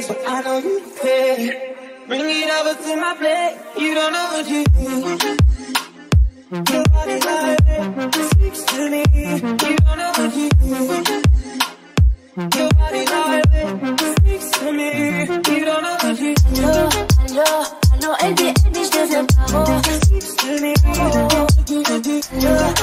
face, but I know you care. Bring it over to my plate, you don't know what you do. Your body language speaks to me, you don't know what you do. Your body language speaks to me, you don't know what you do. Yo, yo, I know every, every, every, every, every, every, every, every, every, every, every,